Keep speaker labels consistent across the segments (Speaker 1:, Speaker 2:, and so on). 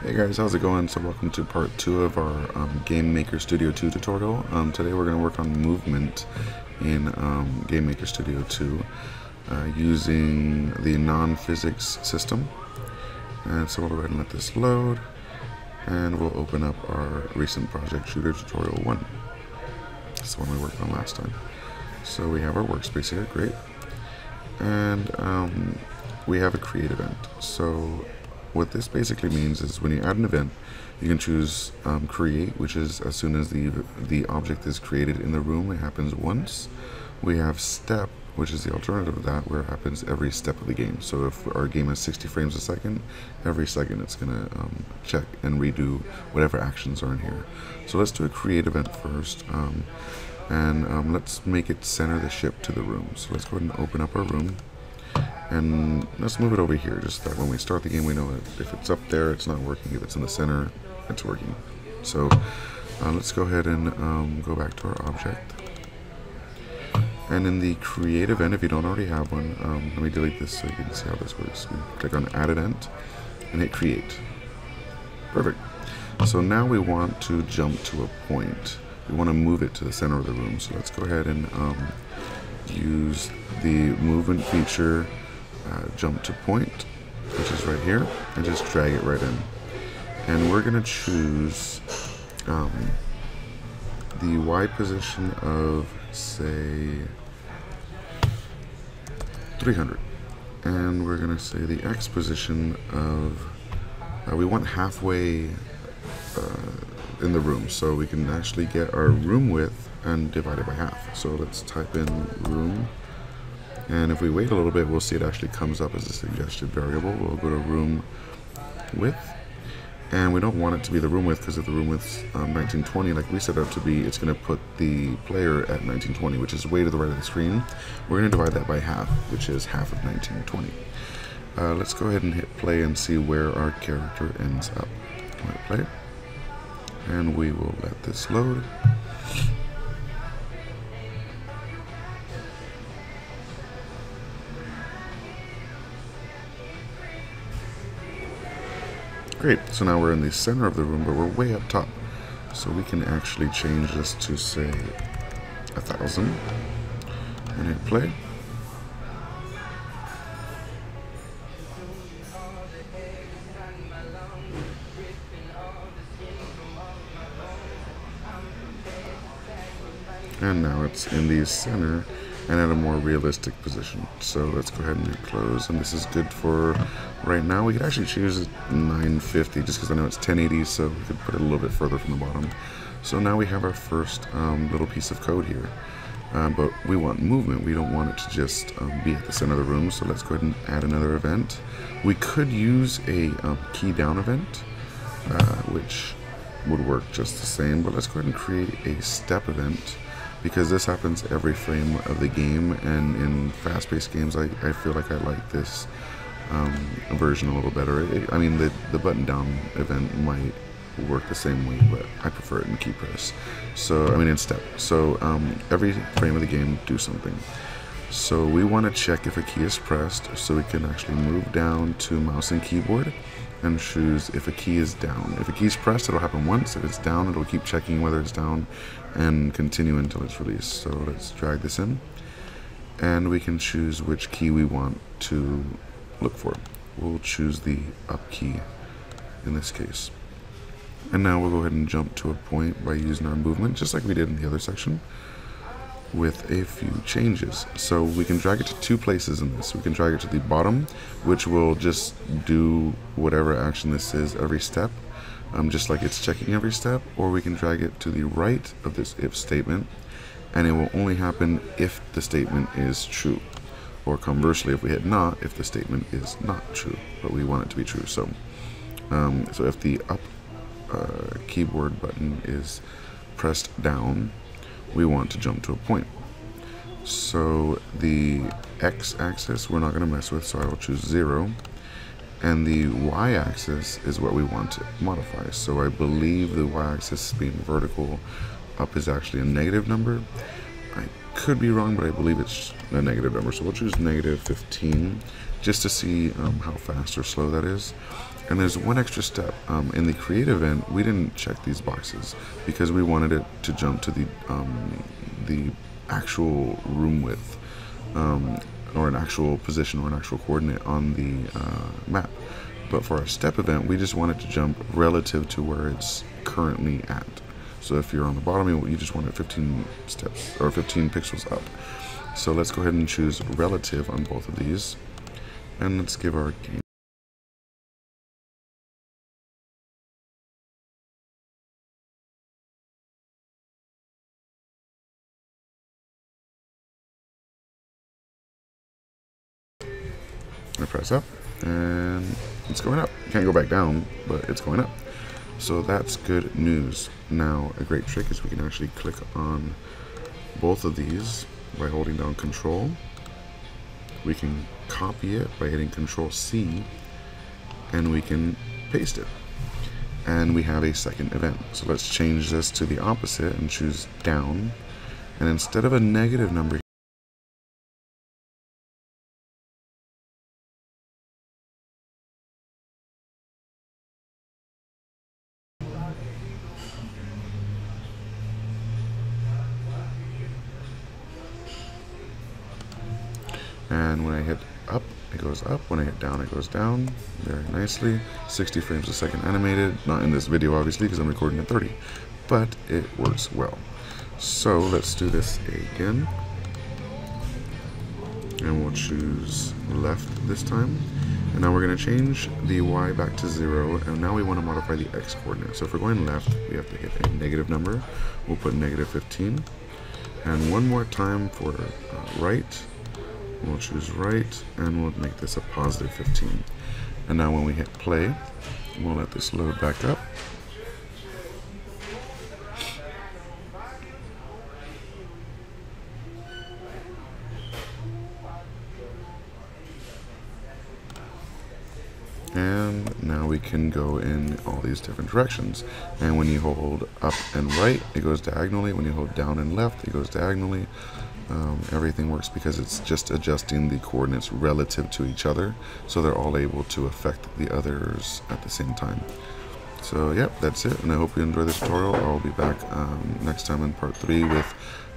Speaker 1: Hey guys, how's it going? So welcome to part two of our um, Game Maker Studio 2 tutorial. Um, today we're going to work on movement in um, Game Maker Studio 2 uh, using the non-physics system. And so we'll go ahead and let this load and we'll open up our recent project shooter tutorial 1. That's the one we worked on last time. So we have our workspace here, great. And um, we have a create event. So what this basically means is when you add an event, you can choose um, create, which is as soon as the the object is created in the room, it happens once. We have step, which is the alternative of that, where it happens every step of the game. So if our game has 60 frames a second, every second it's going to um, check and redo whatever actions are in here. So let's do a create event first. Um, and um, let's make it center the ship to the room. So let's go ahead and open up our room. And let's move it over here, just that when we start the game, we know that if it's up there, it's not working. If it's in the center, it's working. So uh, let's go ahead and um, go back to our object. And in the create event, if you don't already have one, um, let me delete this so you can see how this works. We click on add event and hit create. Perfect. So now we want to jump to a point. We want to move it to the center of the room. So let's go ahead and um, use the movement feature uh, jump to point, which is right here, and just drag it right in. And we're going to choose um, the Y position of, say, 300. And we're going to say the X position of, uh, we want halfway uh, in the room, so we can actually get our room width and divide it by half. So let's type in room and if we wait a little bit, we'll see it actually comes up as a suggested variable. We'll go to room width. And we don't want it to be the room width because if the room width's um, 1920, like we set it up to be, it's going to put the player at 1920, which is way to the right of the screen. We're going to divide that by half, which is half of 1920. Uh, let's go ahead and hit play and see where our character ends up. Play. And we will let this load. Great, so now we're in the center of the room, but we're way up top. So we can actually change this to say a thousand and hit play. And now it's in the center and at a more realistic position. So let's go ahead and close. And this is good for right now. We could actually choose 950 just because I know it's 1080, so we could put it a little bit further from the bottom. So now we have our first um, little piece of code here. Uh, but we want movement. We don't want it to just um, be at the center of the room. So let's go ahead and add another event. We could use a um, key down event, uh, which would work just the same. But let's go ahead and create a step event because this happens every frame of the game and in fast-paced games I, I feel like I like this um, version a little better. It, I mean the, the button down event might work the same way but I prefer it in key press. So I mean in step. So um, every frame of the game do something. So we want to check if a key is pressed so we can actually move down to mouse and keyboard and choose if a key is down. If a key is pressed, it'll happen once. If it's down, it'll keep checking whether it's down and continue until it's released. So let's drag this in. And we can choose which key we want to look for. We'll choose the up key in this case. And now we'll go ahead and jump to a point by using our movement, just like we did in the other section with a few changes. So we can drag it to two places in this. We can drag it to the bottom, which will just do whatever action this is every step, um, just like it's checking every step, or we can drag it to the right of this if statement, and it will only happen if the statement is true. Or conversely, if we hit not, if the statement is not true, but we want it to be true. So, um, so if the up uh, keyboard button is pressed down, we want to jump to a point. So the x-axis we're not going to mess with, so I will choose 0. And the y-axis is what we want to modify. So I believe the y-axis being vertical up is actually a negative number. Could be wrong, but I believe it's a negative number. So we'll choose negative 15. just to see um, how fast or slow that is. And there's one extra step. Um, in the create event, we didn't check these boxes because we wanted it to jump to the um, the actual room width um, or an actual position or an actual coordinate on the uh, map. But for our step event, we just want it to jump relative to where it's currently at. So if you're on the bottom, you just want it 15 steps or 15 pixels up. So let's go ahead and choose relative on both of these. And let's give our game press up and it's going up. Can't go back down, but it's going up. So that's good news. Now, a great trick is we can actually click on both of these by holding down Control. We can copy it by hitting Control C, and we can paste it. And we have a second event. So let's change this to the opposite and choose down. And instead of a negative number and when I hit up it goes up. When I hit down it goes down very nicely. 60 frames a second animated. Not in this video obviously because I'm recording at 30 but it works well. So let's do this again. And we'll choose left this time. And now we're going to change the y back to 0 and now we want to modify the x coordinate. So if we're going left we have to hit a negative number. We'll put negative 15 and one more time for uh, right We'll choose right, and we'll make this a positive 15. And now when we hit play, we'll let this load back up. and now we can go in all these different directions and when you hold up and right it goes diagonally when you hold down and left it goes diagonally um, everything works because it's just adjusting the coordinates relative to each other so they're all able to affect the others at the same time. So yeah, that's it, and I hope you enjoy this tutorial. I'll be back um, next time in part 3 with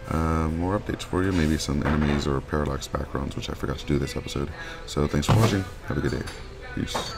Speaker 1: uh, more updates for you, maybe some enemies or parallax backgrounds, which I forgot to do this episode. So thanks for watching. Have a good day. Peace.